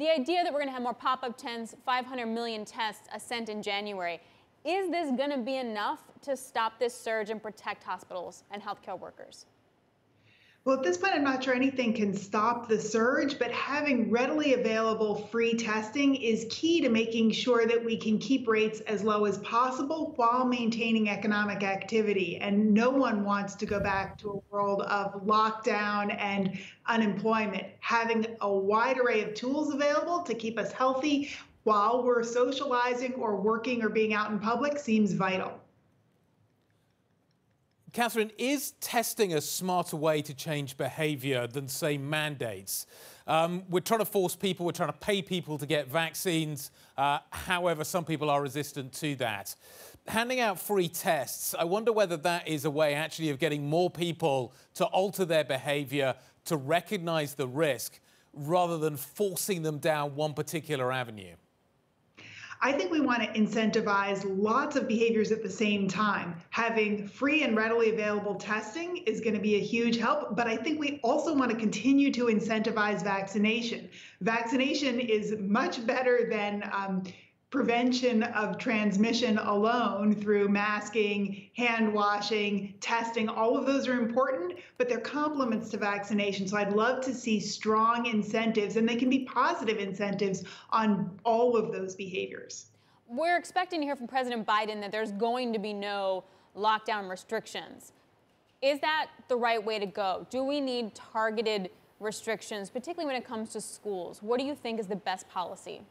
The idea that we're going to have more pop-up tents, 500 million tests, a cent in January, is this going to be enough to stop this surge and protect hospitals and healthcare workers? Well, at this point, I'm not sure anything can stop the surge, but having readily available free testing is key to making sure that we can keep rates as low as possible while maintaining economic activity. And no one wants to go back to a world of lockdown and unemployment. Having a wide array of tools available to keep us healthy while we're socializing or working or being out in public seems vital. Katherine, is testing a smarter way to change behavior than, say, mandates? Um, we're trying to force people, we're trying to pay people to get vaccines. Uh, however, some people are resistant to that. Handing out free tests, I wonder whether that is a way actually of getting more people to alter their behavior, to recognize the risk, rather than forcing them down one particular avenue. I think we want to incentivize lots of behaviors at the same time. Having free and readily available testing is going to be a huge help, but I think we also want to continue to incentivize vaccination. Vaccination is much better than um, prevention of transmission alone through masking, hand washing, testing, all of those are important, but they're complements to vaccination. So I'd love to see strong incentives, and they can be positive incentives on all of those behaviors. We're expecting to hear from President Biden that there's going to be no lockdown restrictions. Is that the right way to go? Do we need targeted restrictions, particularly when it comes to schools? What do you think is the best policy?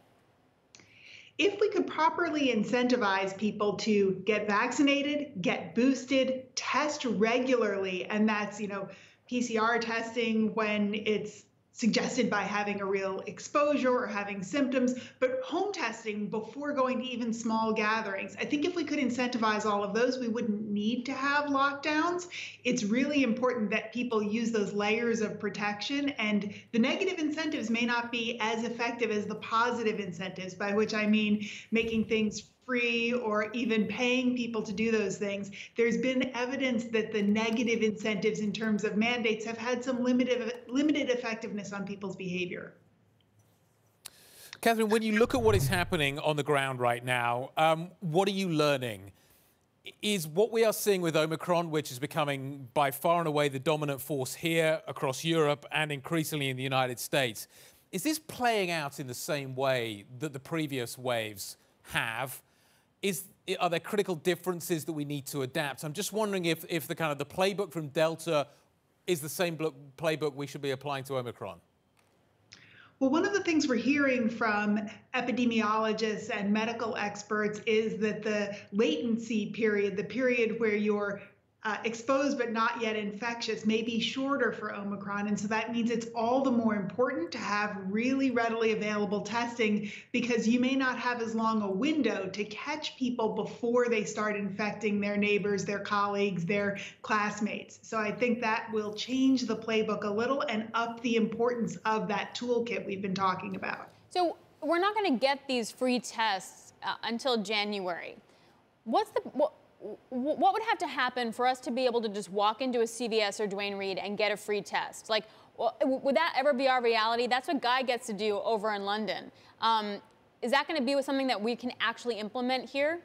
If we could properly incentivize people to get vaccinated, get boosted, test regularly, and that's, you know, PCR testing when it's suggested by having a real exposure or having symptoms, but home testing before going to even small gatherings. I think if we could incentivize all of those, we wouldn't need to have lockdowns. It's really important that people use those layers of protection, and the negative incentives may not be as effective as the positive incentives, by which I mean making things free or even paying people to do those things. There's been evidence that the negative incentives in terms of mandates have had some limited limited effectiveness on people's behavior. Katherine, when you look at what is happening on the ground right now, um, what are you learning? Is what we are seeing with Omicron, which is becoming by far and away the dominant force here across Europe and increasingly in the United States, is this playing out in the same way that the previous waves have? Is are there critical differences that we need to adapt? I'm just wondering if, if the kind of the playbook from Delta is the same playbook we should be applying to Omicron. Well, one of the things we're hearing from epidemiologists and medical experts is that the latency period, the period where you're uh, exposed but not yet infectious may be shorter for Omicron. And so that means it's all the more important to have really readily available testing because you may not have as long a window to catch people before they start infecting their neighbors, their colleagues, their classmates. So I think that will change the playbook a little and up the importance of that toolkit we've been talking about. So we're not going to get these free tests uh, until January. What's the what, what would have to happen for us to be able to just walk into a CVS or Duane Reade and get a free test? Like, would that ever be our reality? That's what Guy gets to do over in London. Um, is that going to be with something that we can actually implement here?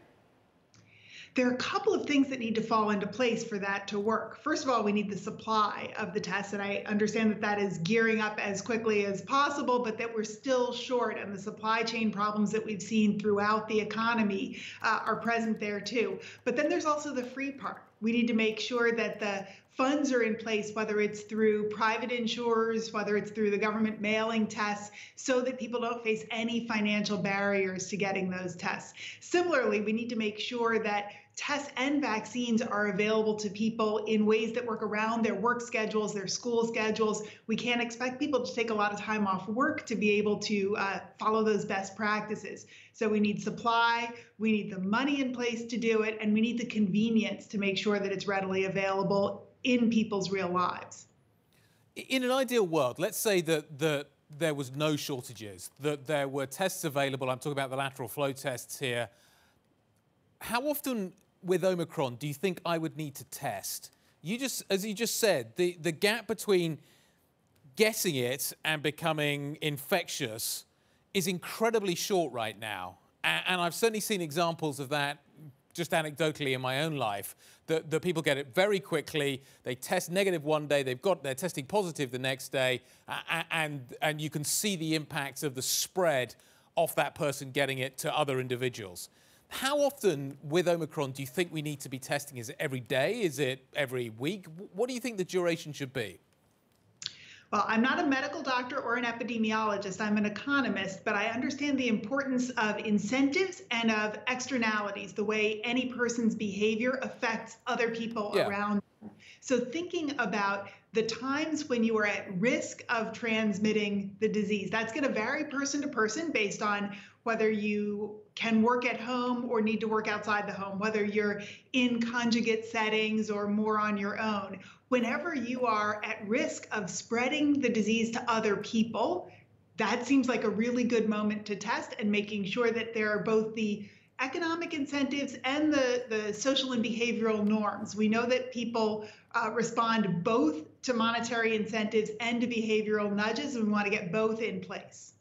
There are a couple of things that need to fall into place for that to work. First of all, we need the supply of the tests, and I understand that that is gearing up as quickly as possible, but that we're still short, and the supply chain problems that we've seen throughout the economy uh, are present there too. But then there's also the free part. We need to make sure that the funds are in place, whether it's through private insurers, whether it's through the government mailing tests, so that people don't face any financial barriers to getting those tests. Similarly, we need to make sure that tests and vaccines are available to people in ways that work around their work schedules, their school schedules. We can't expect people to take a lot of time off work to be able to uh, follow those best practices. So we need supply, we need the money in place to do it, and we need the convenience to make sure that it's readily available in people's real lives. In an ideal world, let's say that the there was no shortages, that there were tests available. I'm talking about the lateral flow tests here. How often with Omicron do you think I would need to test? You just, as you just said, the, the gap between getting it and becoming infectious is incredibly short right now. And I've certainly seen examples of that just anecdotally in my own life, that, that people get it very quickly. They test negative one day, they've got they're testing positive the next day, and and you can see the impacts of the spread off that person getting it to other individuals. How often with Omicron do you think we need to be testing? Is it every day? Is it every week? What do you think the duration should be? Well, I'm not a medical doctor or an epidemiologist. I'm an economist, but I understand the importance of incentives and of externalities, the way any person's behavior affects other people yeah. around. So, thinking about the times when you are at risk of transmitting the disease, that's going to vary person to person based on whether you can work at home or need to work outside the home, whether you're in conjugate settings or more on your own. Whenever you are at risk of spreading the disease to other people, that seems like a really good moment to test and making sure that there are both the economic incentives and the, the social and behavioral norms. We know that people uh, respond both to monetary incentives and to behavioral nudges, and we want to get both in place.